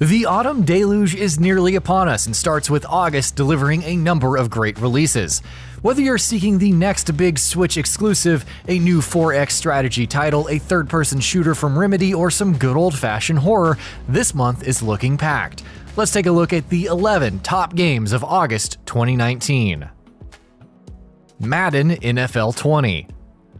The autumn deluge is nearly upon us and starts with August delivering a number of great releases. Whether you're seeking the next big Switch exclusive, a new 4X strategy title, a third person shooter from Remedy, or some good old fashioned horror, this month is looking packed. Let's take a look at the 11 top games of August 2019. Madden NFL 20.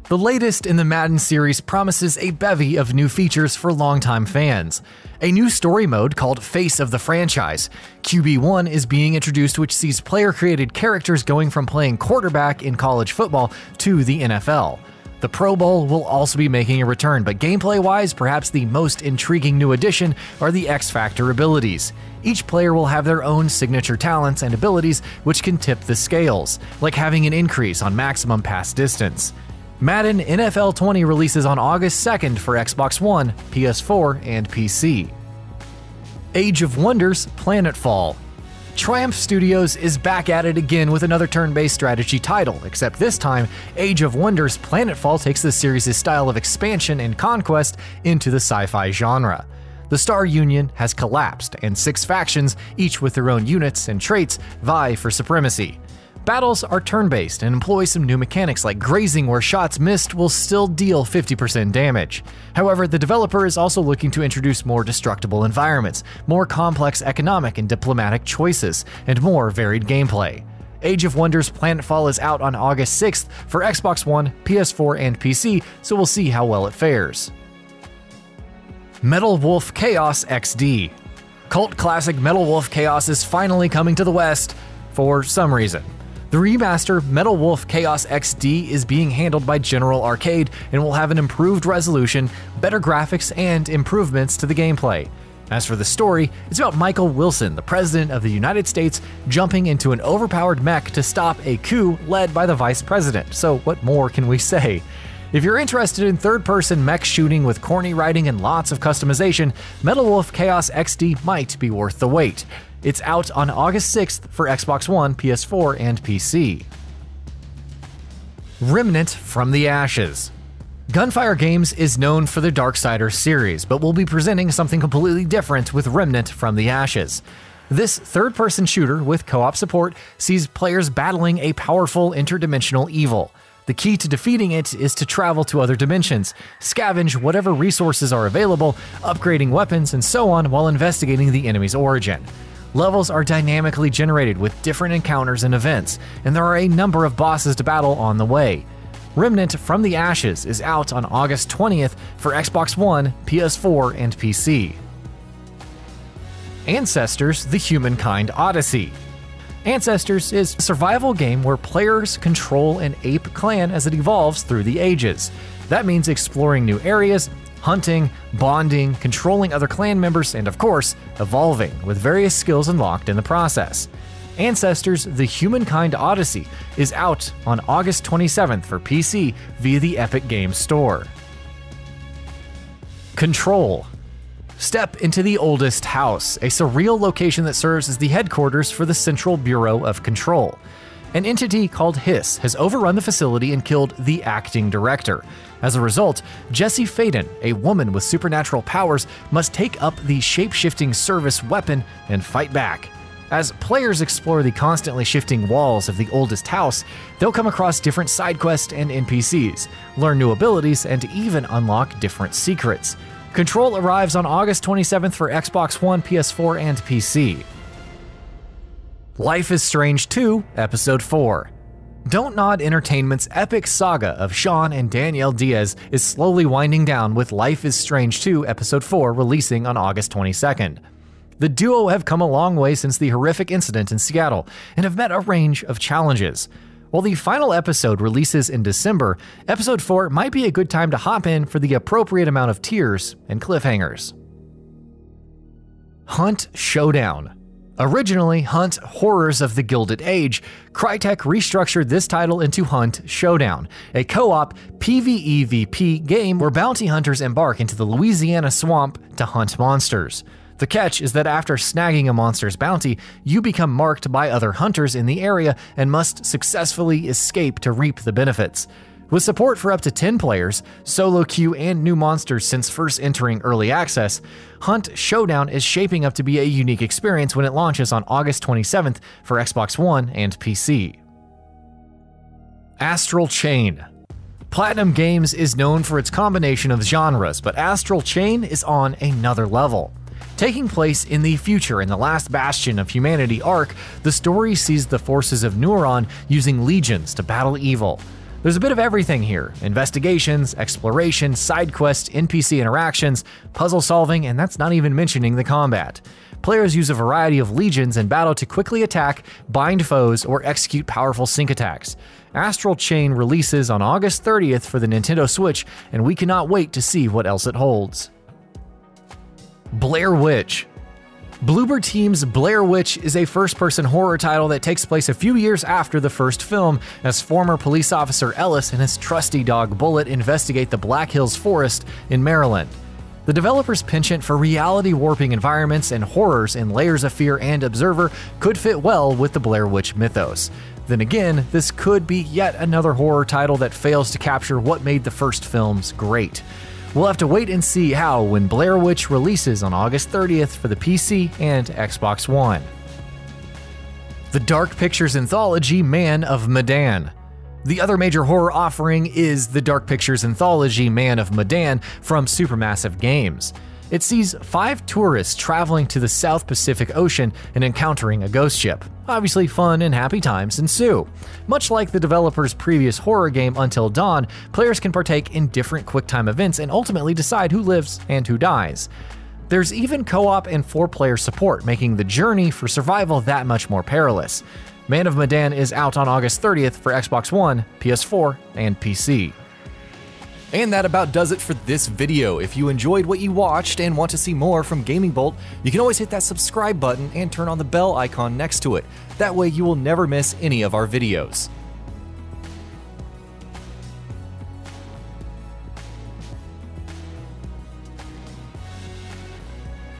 The latest in the Madden series promises a bevy of new features for longtime fans. A new story mode called Face of the Franchise. QB1 is being introduced, which sees player created characters going from playing quarterback in college football to the NFL. The Pro Bowl will also be making a return, but gameplay wise, perhaps the most intriguing new addition are the X Factor abilities. Each player will have their own signature talents and abilities which can tip the scales, like having an increase on maximum pass distance. Madden NFL 20 releases on August 2nd for Xbox One, PS4, and PC. Age of Wonders Planetfall. Triumph Studios is back at it again with another turn based strategy title, except this time, Age of Wonders Planetfall takes the series' style of expansion and conquest into the sci fi genre. The Star Union has collapsed, and six factions, each with their own units and traits, vie for supremacy. Battles are turn based and employ some new mechanics like grazing, where shots missed will still deal 50% damage. However, the developer is also looking to introduce more destructible environments, more complex economic and diplomatic choices, and more varied gameplay. Age of Wonders Planetfall is out on August 6th for Xbox One, PS4, and PC, so we'll see how well it fares. Metal Wolf Chaos XD Cult classic Metal Wolf Chaos is finally coming to the West for some reason. The remaster Metal Wolf Chaos XD is being handled by General Arcade and will have an improved resolution, better graphics, and improvements to the gameplay. As for the story, it's about Michael Wilson, the President of the United States, jumping into an overpowered mech to stop a coup led by the Vice President. So, what more can we say? If you're interested in third person mech shooting with corny writing and lots of customization, Metal Wolf Chaos XD might be worth the wait. It's out on August 6th for Xbox One, PS4, and PC. Remnant from the Ashes. Gunfire Games is known for the Darksiders series, but will be presenting something completely different with Remnant from the Ashes. This third person shooter with co op support sees players battling a powerful interdimensional evil. The key to defeating it is to travel to other dimensions, scavenge whatever resources are available, upgrading weapons, and so on while investigating the enemy's origin. Levels are dynamically generated with different encounters and events, and there are a number of bosses to battle on the way. Remnant from the Ashes is out on August 20th for Xbox One, PS4, and PC. Ancestors The Humankind Odyssey. Ancestors is a survival game where players control an ape clan as it evolves through the ages. That means exploring new areas, hunting, bonding, controlling other clan members, and of course, evolving, with various skills unlocked in the process. Ancestors The Humankind Odyssey is out on August 27th for PC via the Epic Games Store. Control Step into the Oldest House, a surreal location that serves as the headquarters for the Central Bureau of Control. An entity called Hiss has overrun the facility and killed the acting director. As a result, Jesse Faden, a woman with supernatural powers, must take up the shape shifting service weapon and fight back. As players explore the constantly shifting walls of the oldest house, they'll come across different side quests and NPCs, learn new abilities, and even unlock different secrets. Control arrives on August 27th for Xbox One, PS4, and PC. Life is Strange 2, Episode 4. Don't Nod Entertainment's epic saga of Sean and Daniel Diaz is slowly winding down with Life is Strange 2 Episode 4 releasing on August 22nd. The duo have come a long way since the horrific incident in Seattle and have met a range of challenges. While the final episode releases in December, Episode 4 might be a good time to hop in for the appropriate amount of tears and cliffhangers. Hunt Showdown Originally Hunt Horrors of the Gilded Age, Crytek restructured this title into Hunt Showdown, a co op PvEVP game where bounty hunters embark into the Louisiana swamp to hunt monsters. The catch is that after snagging a monster's bounty, you become marked by other hunters in the area and must successfully escape to reap the benefits. With support for up to 10 players, solo queue, and new monsters since first entering early access, Hunt Showdown is shaping up to be a unique experience when it launches on August 27th for Xbox One and PC. Astral Chain Platinum Games is known for its combination of genres, but Astral Chain is on another level. Taking place in the future in the last bastion of humanity Ark, the story sees the forces of Neuron using legions to battle evil. There's a bit of everything here investigations, exploration, side quests, NPC interactions, puzzle solving, and that's not even mentioning the combat. Players use a variety of legions in battle to quickly attack, bind foes, or execute powerful sync attacks. Astral Chain releases on August 30th for the Nintendo Switch, and we cannot wait to see what else it holds. Blair Witch Bloober Team's Blair Witch is a first person horror title that takes place a few years after the first film, as former police officer Ellis and his trusty dog Bullet investigate the Black Hills Forest in Maryland. The developer's penchant for reality warping environments and horrors in Layers of Fear and Observer could fit well with the Blair Witch mythos. Then again, this could be yet another horror title that fails to capture what made the first films great. We'll have to wait and see how when Blair Witch releases on August 30th for the PC and Xbox One. The Dark Pictures anthology Man of Medan. The other major horror offering is the Dark Pictures anthology Man of Medan from Supermassive Games. It sees five tourists traveling to the South Pacific Ocean and encountering a ghost ship. Obviously, fun and happy times ensue. Much like the developer's previous horror game Until Dawn, players can partake in different QuickTime events and ultimately decide who lives and who dies. There's even co op and four player support, making the journey for survival that much more perilous. Man of Medan is out on August 30th for Xbox One, PS4, and PC. And that about does it for this video. If you enjoyed what you watched and want to see more from Gaming Bolt, you can always hit that subscribe button and turn on the bell icon next to it. That way you will never miss any of our videos.